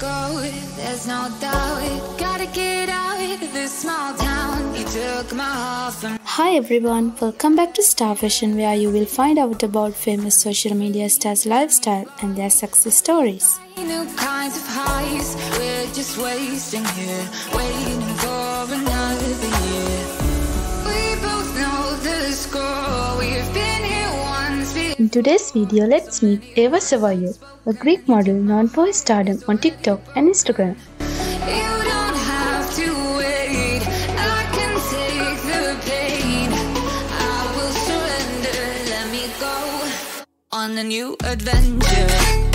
go. There's no doubt. Gotta get out of this small town. You took my heart from Hi everyone, welcome back to Star Fashion where you will find out about famous social media stars' lifestyle and their success stories. new kinds of highs. We're just wasting here, waiting for another today's video, let's meet Eva Savagiou, a Greek model known for her stardom on TikTok and Instagram. On a new adventure.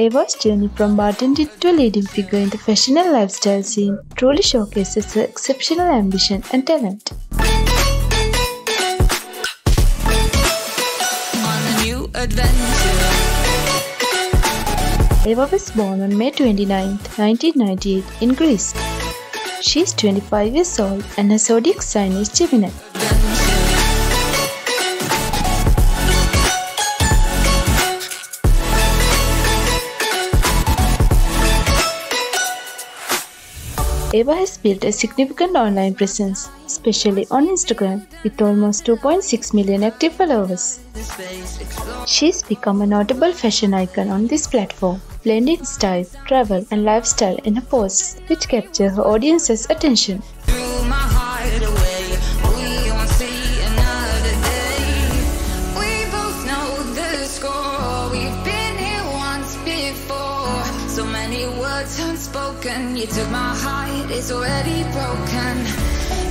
Eva's journey from bartender to a leading figure in the fashion and lifestyle scene truly showcases her exceptional ambition and talent. On a new adventure. Eva was born on May 29, 1998 in Greece. She is 25 years old and her zodiac sign is Gemini. Eva has built a significant online presence, especially on Instagram, with almost 2.6 million active followers. She's become a notable fashion icon on this platform, blending style, travel, and lifestyle in her posts, which capture her audience's attention. So many words unspoken. You took my heart, it's already broken.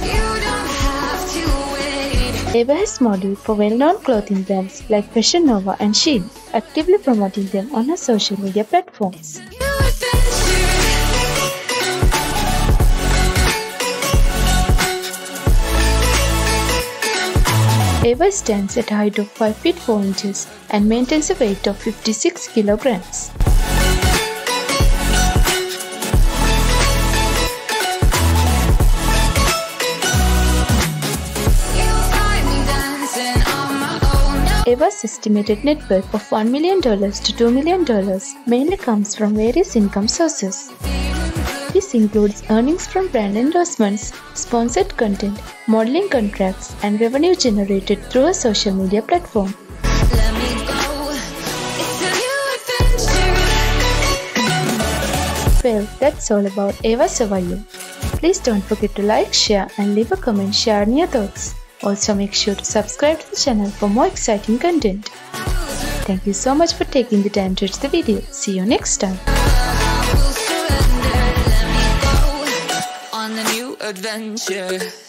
You don't have to wait. Eva has modeled for well-known clothing brands like Fashion Nova and Shein, actively promoting them on her social media platforms. Eva stands at a height of 5 feet 4 inches and maintains a weight of 56 kilograms. Eva's estimated net worth of $1 million to $2 million mainly comes from various income sources. This includes earnings from brand endorsements, sponsored content, modeling contracts, and revenue generated through a social media platform. Well, that's all about Eva Savagiou. Please don't forget to like, share, and leave a comment sharing your thoughts. Also, make sure to subscribe to the channel for more exciting content. Thank you so much for taking the time to watch the video. See you next time. Adventure.